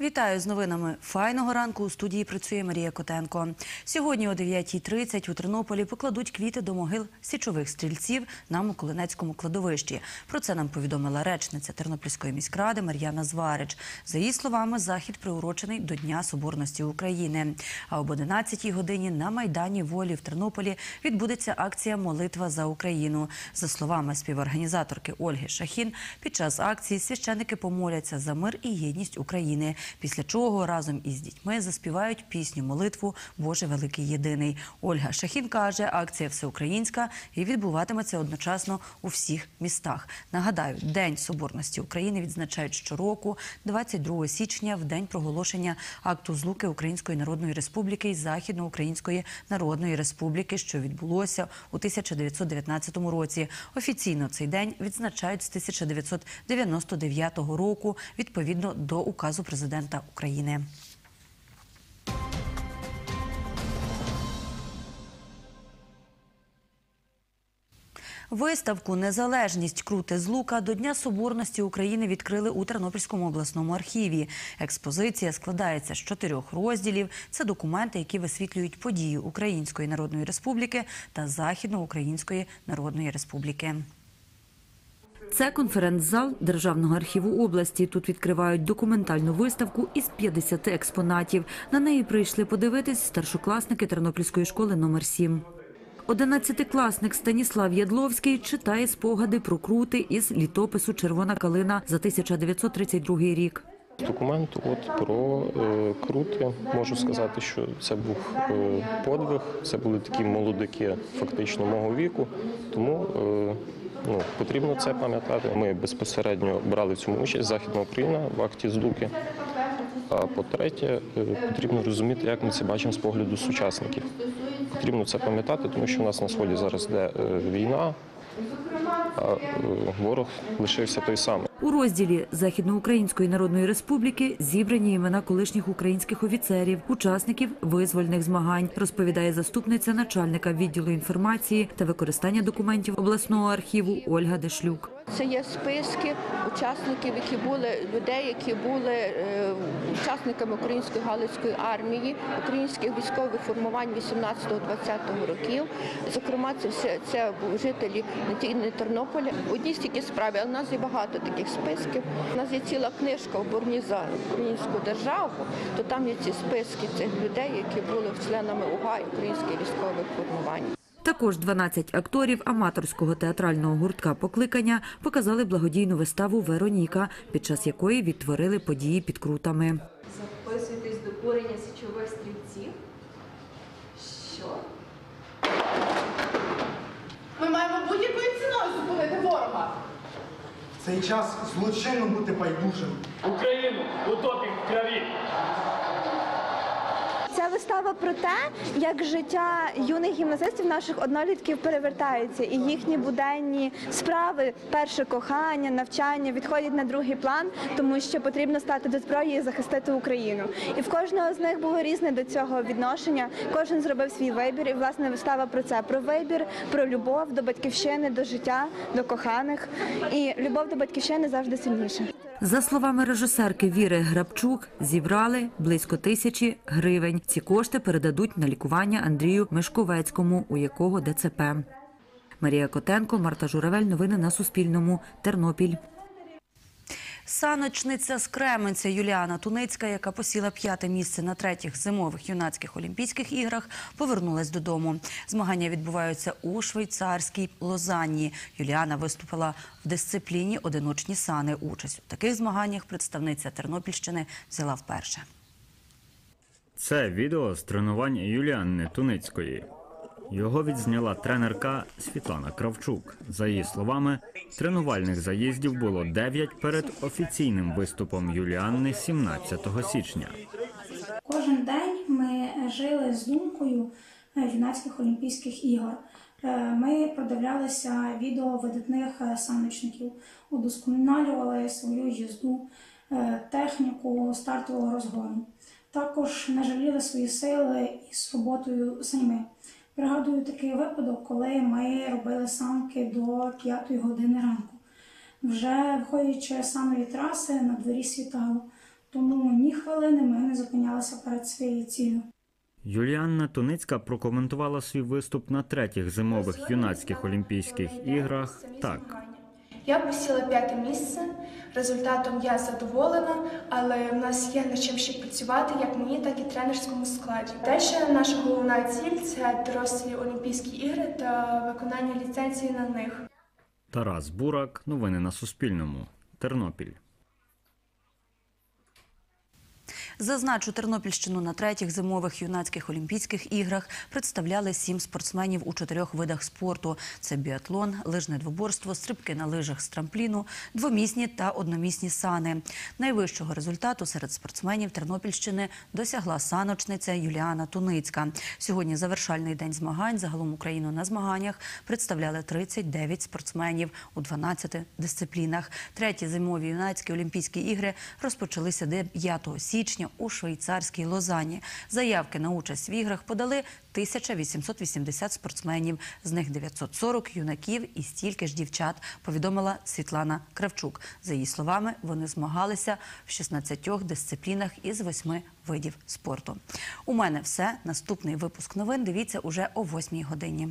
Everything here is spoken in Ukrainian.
Вітаю з новинами файного ранку. У студії працює Марія Котенко. Сьогодні о 9.30 у Тернополі покладуть квіти до могил січових стрільців на Миколинецькому кладовищі. Про це нам повідомила речниця Тернопільської міськради Мар'яна Зварич. За її словами, захід приурочений до Дня Соборності України. А об 11 годині на майдані волі в Тернополі відбудеться акція Молитва за Україну. За словами співорганізаторки Ольги Шахін, під час акції священники помоляться за мир і єдність України. Після чого разом із дітьми заспівають пісню молитву Боже великий єдиний. Ольга Шахін каже, акція всеукраїнська і відбуватиметься одночасно у всіх містах. Нагадаю, День Соборності України відзначають щороку, 22 січня, в день проголошення акту злуки Української Народної Республіки і Західноукраїнської Народної Республіки, що відбулося у 1919 році. Офіційно цей день відзначають з 1999 року відповідно до указу президента України. Виставку Незалежність крути з лука до Дня Соборності України відкрили у Тернопільському обласному архіві. Експозиція складається з чотирьох розділів. Це документи, які висвітлюють події Української Народної Республіки та Західноукраїнської Народної Республіки. Це конференц-зал Державного архіву області. Тут відкривають документальну виставку із 50 експонатів. На неї прийшли подивитись старшокласники Тернопільської школи номер 7 Одинадцятикласник Станіслав Ядловський читає спогади про крути із літопису Червона калина за 1932 рік. Документ от про е, крути. Можу сказати, що це був е, подвиг. Це були такі молодики, фактично мого віку. Тому е, ну, потрібно це пам'ятати. Ми безпосередньо брали в цьому участь Західна Україна в акті злуки. А по-третє, е, потрібно розуміти, як ми це бачимо з погляду сучасників. Потрібно це пам'ятати, тому що у нас на сході зараз йде е, війна, а е, ворог лишився той самий. У розділі Західноукраїнської Народної Республіки зібрані імена колишніх українських офіцерів, учасників визвольних змагань, розповідає заступниця начальника відділу інформації та використання документів обласного архіву Ольга Дешлюк. Це є списки учасників, які були людей, які були е, учасниками української галицької армії, українських військових формувань 18-20 років. Зокрема, це все це жителі не Тернополя. Одні стільки справи, але в нас є багато таких списків. У нас є ціла книжка в борні за українську державу, то там є ці списки цих людей, які були членами УГА і українських військових формувань. Також 12 акторів аматорського театрального гуртка покликання показали благодійну виставу Вероніка, під час якої відтворили події під крутами. Записуйтесь до курення січових стрільців. Що? Ми маємо будь-якою ціною зупинити ворога. Цей час злочинно бути байдужим. Україну утопім в крові. Вистава про те, як життя юних гімназистів, наших однолітків перевертається, і їхні буденні справи, перше кохання, навчання відходять на другий план, тому що потрібно стати до зброї і захистити Україну. І в кожного з них було різне до цього відношення. Кожен зробив свій вибір, і власне вистава про це: про вибір, про любов до батьківщини, до життя, до коханих. І любов до батьківщини завжди сильніша. За словами режисерки Віри Грабчук, зібрали близько тисячі гривень. Ці кошти передадуть на лікування Андрію Мешковецькому, у якого ДЦП. Марія Котенко, Марта Журавель. Новини на Суспільному. Тернопіль. Саночниця з Кременця Юліана Туницька, яка посіла п'яте місце на третіх зимових юнацьких олімпійських іграх, повернулась додому. Змагання відбуваються у швейцарській Лозанні. Юліана виступила в дисципліні одиночні сани. Участь у таких змаганнях представниця Тернопільщини взяла вперше. Це відео з тренувань Юліанни Туницької. Його відзняла тренерка Світлана Кравчук. За її словами, тренувальних заїздів було 9 перед офіційним виступом Юліанни 17 січня. Кожен день ми жили з думкою е, юнацьких олімпійських ігор. Е, Ми продивлялися відео видатних е, саночників, удосконалювали свою їзду, техніку стартового розгону. Також не жаліли свої сили із роботою саньми. Пригадую такий випадок, коли ми робили санки до 5 години ранку. Вже виходячи з самої траси, на дворі світало. тому ні хвилини ми не зупинялися перед своєю ціллю. Юліанна Туницька прокоментувала свій виступ на третіх зимових юнацьких олімпійських іграх так. Я посіла п'яте місце. Результатом я задоволена, але в нас є над чим ще працювати, як мені, так і тренерському складі. Далі наша головна ціль це дорослі Олімпійські ігри та виконання ліцензії на них. Тарас Бурак. Новини на Суспільному. Тернопіль. Зазначу, Тернопільщину на третіх зимових юнацьких олімпійських іграх представляли сім спортсменів у чотирьох видах спорту: це біатлон, лижне двоборство, стрибки на лижах з трампліну, двомісні та одномісні сани. Найвищого результату серед спортсменів Тернопільщини досягла саночниця Юліана Туницька. Сьогодні завершальний день змагань. Загалом Україну на змаганнях представляли 39 спортсменів у 12 дисциплінах. Треті зимові юнацькі олімпійські ігри розпочалися 9 січня у швейцарській Лозані. Заявки на участь в іграх подали 1880 спортсменів, з них 940 юнаків і стільки ж дівчат, повідомила Світлана Кравчук. За її словами, вони змагалися в 16 дисциплінах із 8 видів спорту. У мене все. Наступний випуск новин дивіться уже о 8 годині.